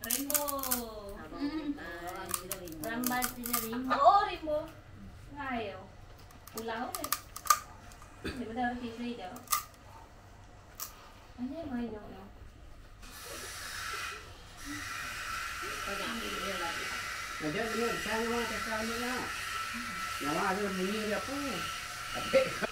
Rainbow. Hmm. Rambat sini rainbow. Oh, rainbow. Ngayo. Pulau ni. Dia betul harus isi dia. Ini main dong. dong. Jadi dia sang lah tak sang ni lah. Nama ada bunyi dia apa? Tapi Ano yang ni ruwet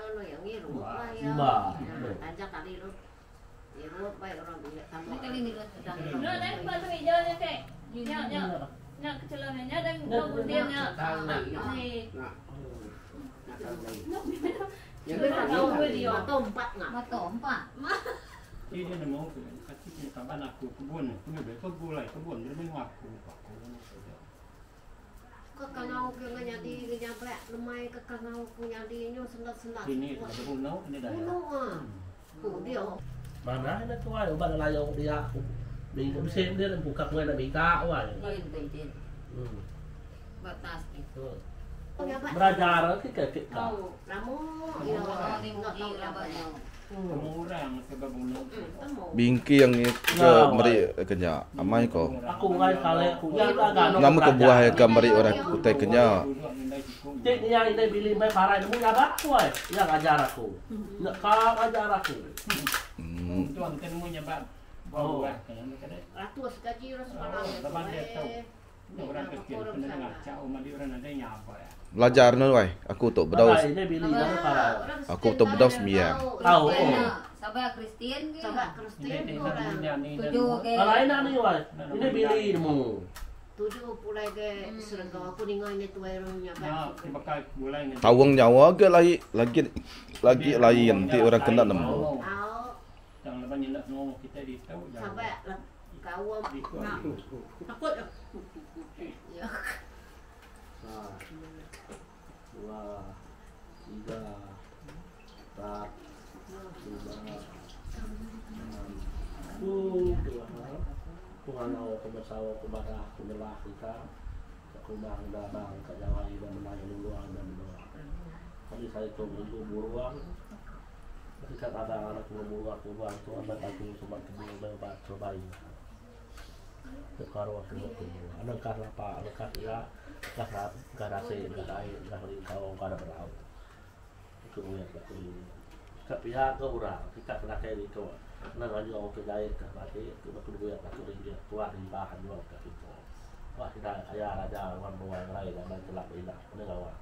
lah ya. Ba. Ajak kali lu. Ni ruwet baik orang dia tambah. Ini kali ni lah. No, dan pasal hijau ni kek. Nyak nyak. Nyak kecelan nyak dan kau dia dia. Dia dia nak mau ke aku aku dia aku aku Kekangau ke ngenyampe lemai kekangau ku nyadi nyo senat-senat. ini ada bunau ini dah Kuno ah. Ku dia. Mana nak tuai ubat layo dia. Mình cũng xem dia buka kue nak minta wah. Hmm. Batas ni. Belajar ke ke ke. Ramu. Ya. Oh, di mugi lah banyak. Kamu orang sebab bunau Bingki yang ni ke meri kenya. Amai ko. Aku ngai kale aku yang agak Nama ke buah yang ke meri orang kutai kenya. Cik ni yang ini beli mai parai nemu yang aku ai. Yang ajar aku. Nak kau ajar aku. Hmm. tuan kan mau nyebat bawa kan kadang Ratus gaji orang kecil kena ngacau orang ada nyapa ya Belajar nu wai. Aku tok ini parai. Aku tu bedos sembiang. Tahu. Sabar Kristian ke? Sabar ini Kristen ini orang. ini Tujuh ke? Parai nak ni wai. Ini beli nemu. Tujuh pulai ke serengkau aku ningai ni tuai ni. Tawang nyawa ke lagi lagi lagi lain nanti orang kena nemu. Au Jangan lepas ni nak ngomong kita di tahu jangan. sabar lah kau takut. satu dua tiga empat lima enam Tuhan Tuhan Allah kebesawa kebarah kita kekumbang dabang kejawai dan main luang dan doa kami saya itu untuk buruang ketika ada anak buruang kubang Tuhan bakal tuh kebun dan cobain Sekarang waktu itu, anak kah lapa, anak kah ya, kah rap, kah rasa, kah air, kah lingkau, kah ada berau. Itu lihat aku ini. Kah pihak kau orang, kita kena kayak itu. Nak lagi orang kerja kah mati, itu aku lihat aku lihat tua di bahan juga kah itu. Wah kita ayah raja wan luar lain, dan celak ini, ini lawan.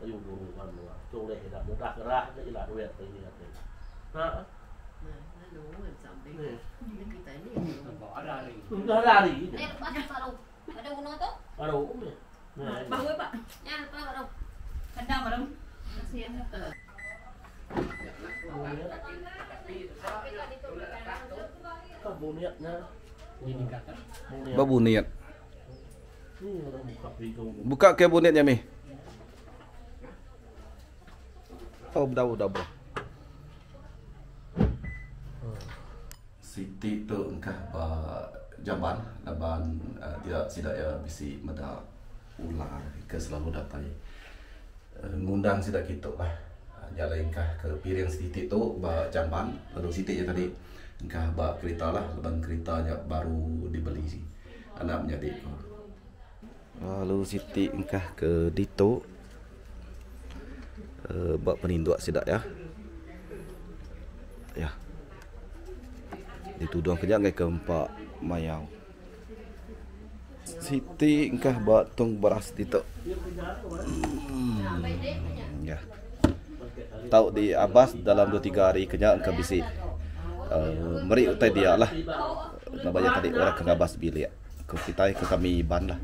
Ayu dulu wan luar, tu leh dah mudah gerah, ni ilah duit ini nanti. Nah, Nah, ini. Bawa lari. sudah lari. Eh, lepas paru. Ada guna tu? Ni. Nah, Bahu pak. Ya, lepas. Babu niat. Buka ke bonetnya mi. Oh, dah dah dah. Siti tu engkah ba jaban laban uh, tidak tidak ya bisi meda ular ke selalu datai. Uh, ngundang sidak kita lah. Uh, nyala engkah ke piring siti tu ba jamban lalu siti ya tadi. Engkah ba kereta lah laban keretanya baru dibeli sih anak menjadi lalu siti engkah ke dito. Uh, ba peninduk sidak ya. Ya. Dituduh ngai ke empat mayau Siti engkah buat tong beras dito. Hmm, ya. Tahu di Abbas dalam 2 3 hari kerja engkau bisi. Uh, meri utai dia lah. Nak banyak tadi orang ke Abbas bilik. Ke kita ke kami ban lah.